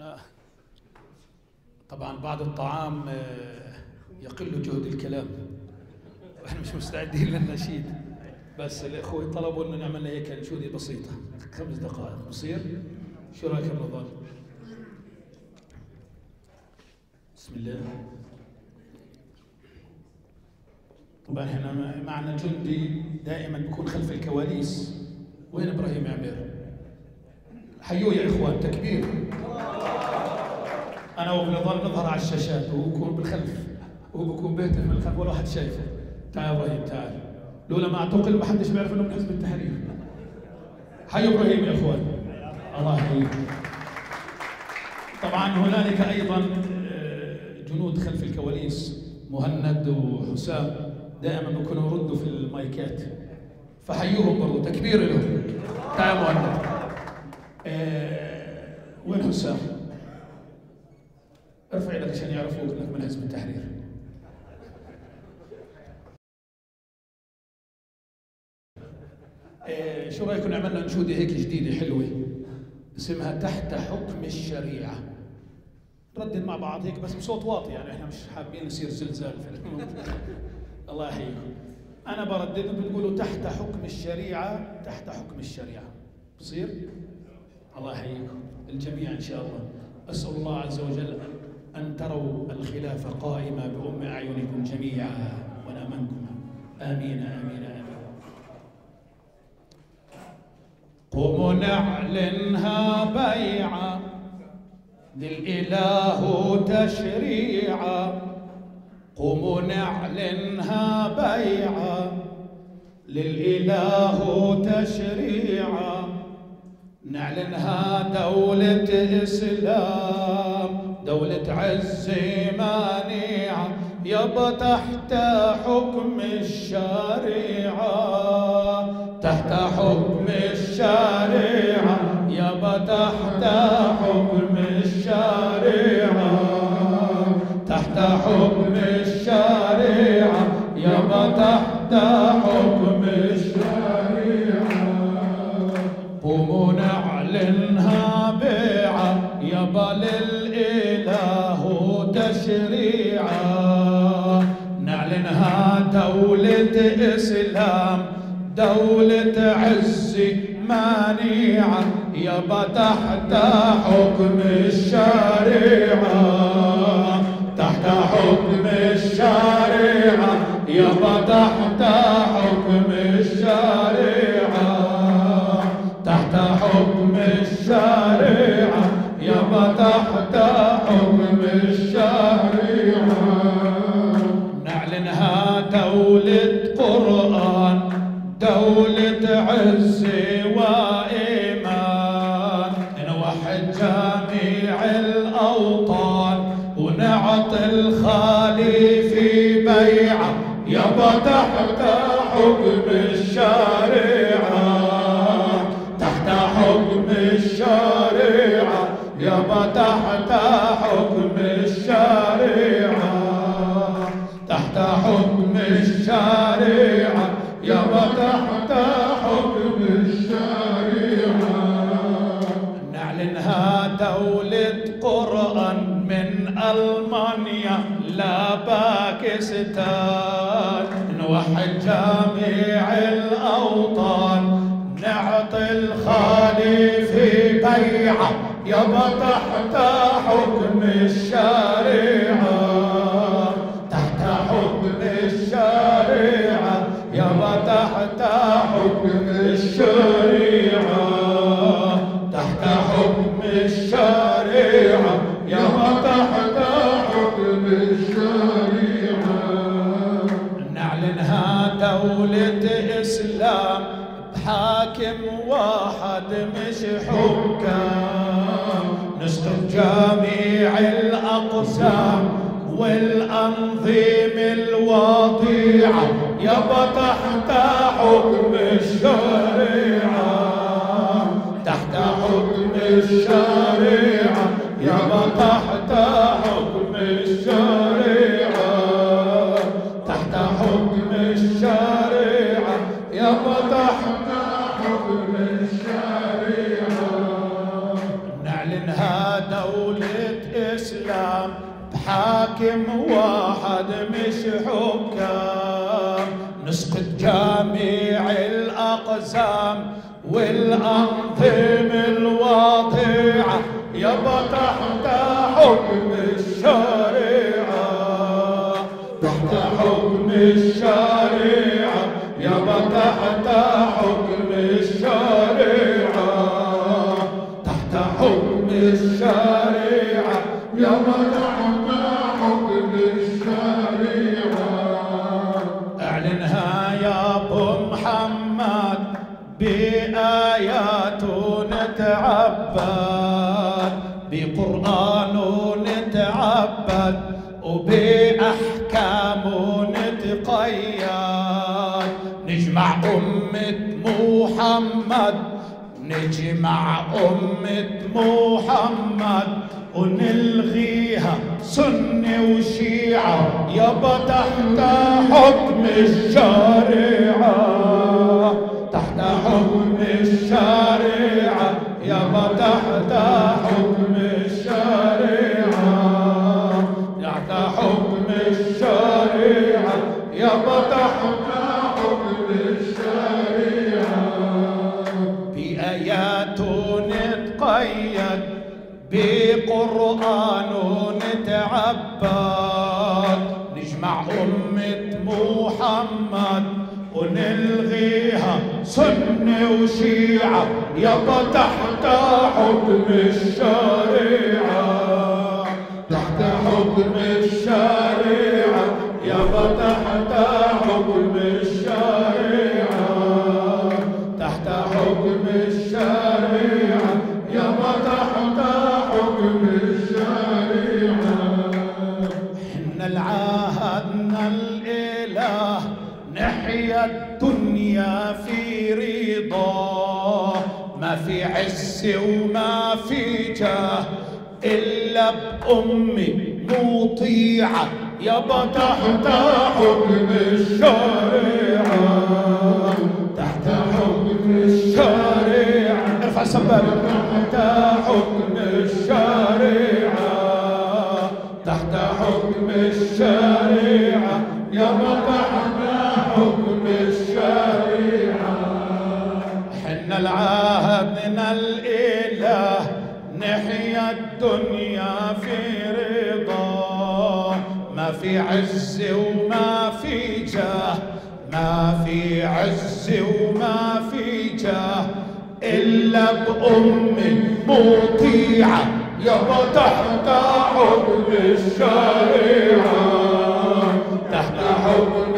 إحنا طبعا بعد الطعام آه، يقل جهد الكلام. وإحنا مش مستعدين للنشيد. بس الإخوة طلبوا إنه نعمل هيك انشوده بسيطة. خمس دقائق. بصير شو رأيك يا رمضان؟ بسم الله. طبعا إحنا معنا جندي دائما بيكون خلف الكواليس. وين إبراهيم عمير؟ حيوه يا إخوان تكبير. أنا وبنظل نظهر على الشاشات وهو بكون بالخلف. وهو بكون بيته من الخلف ولا واحد شايفه. تعال إبراهيم تعال. لولا ما أعتقل ما حدش بيعرف إنه من حزب التحرير. حيوا إبراهيم يا إخوان. الله يحييك. طبعا هنالك أيضا آه، جنود خلف الكواليس مهند وحسام دائما بيكونوا يردوا في المايكات. فحيوهم برضو تكبير لهم. تعال مهند. آه، وين حسام؟ ارفع إيدك عشان يعرفوك إنك من حزب التحرير. آه، شو رأيكم عملنا انشوده هيك جديدة حلوة؟ اسمها تحت حكم الشريعة. نردد مع بعض هيك بس بصوت واطي يعني إحنا مش حابين يصير زلزال في. الله يحييكم. أنا بردد بتقولوا تحت حكم الشريعة تحت حكم الشريعة. بصير؟ الله يحييكم. الجميع إن شاء الله. أسأل الله عز وجل ان تروا الخلافه قائمه بأم أعينكم جميعا ونامنكم آمين آمين آمين. قوموا نعلنها بيعه للإله تشريعا. قوموا نعلنها بيعه للإله تشريعا. نعلنها دولة إسلام. دولة عز مانعة يبا تحت حكم الشريعة تحت حكم الشريعة يبا تحت حكم الشريعة تحت حكم الشريعة يبا تحت حكم الشريعة قوموا نعلنها. دولة إسلام دولة عز مانعة يبا تحت حكم الشريعة تحت حكم الشريعة يبا تحت دولة عز وإيمان نوحد جميع الأوطان ونعطي الخالي في بيعة يبا تحت حكم الشريعة تحت حكم الشريعة يبا تحت جميع الأوطان نعطي الخالي في بيعة يبا تحت حكم الشريعة تحت حكم الشريعة يبا تحت حكم الشريعة جميع الأقسام والأنظيم الوضيعة يبا تحت حكم الشريعة. تحت حكم الشريعة يبا تحت حكم الشريعة. دولة إسلام بحاكم واحد مش حكام. نسقط جميع الأقسام والأنظمة الواضعة يبا تحت حكم الشريعة أعلنها يا أبو محمد بآيات نتعبد بقرآن نتعبد وبأحكام نتقيد. نجمع أمة محمد نجمع أمة محمد. ونلغيها. سنة وشيعة يابا تحت حكم الشريعة تحت حكم الشريعة يابا تحت حكم الشريعة تحت حكم الشريعة يابا تحت نجمع أمة محمد ونلغيها سنة وشيعة يابا تحت حكم الشريعة. تحت حكم الشريعة يابا تحت نحيا الدنيا في رضا. ما في عز وما في جاه إلا بأمي مطيعة. يابا تحت حكم الشريعة تحت حكم الشريعة ارفع السبابة تحت حكم الشريعة تحت حكم الشريعة يابا العهدنا الإله نحيا الدنيا في رضا. ما في عز وما في جاه ما في عز وما في جاه. إلا بأم مطيعة يابا تحت حكم الشريعة تحت حكم